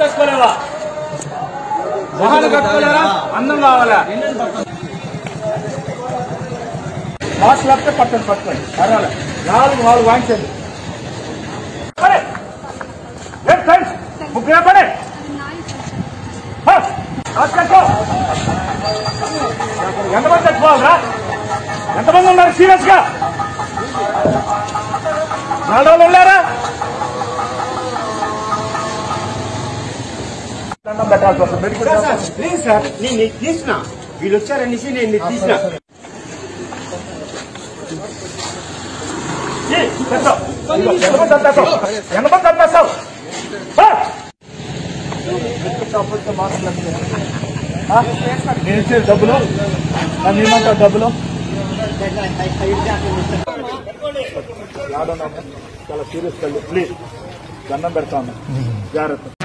చేసుకోలేవా? మొహాలు కట్టుకోలేరా? అందం కావాలా? మాస్క్ లేకపోతే పట్టండి పట్టుకోండి. పర్వాలే నాలుగు నాలుగు వాయించండి. పడే. ఫ్రెండ్స్ ముగ్గురే పడే? ఎంతమంది చచ్చిపోవాలరా ఎంతమంది ఉన్నారు? సీరియస్గా? నాలుగు రోజులు ఉన్నారా? పెట్టాల్సి వస్తుంది ప్లీజ్ సార్. నేను తీసిన. వీళ్ళు వచ్చారనేసి నేను? నేను డబ్బులు. నన్ను ఏమంటావు డబ్బులు. చాలా సీరియస్ ప్లీజ్ దండం పెడతా ఉన్నా జాగ్రత్త.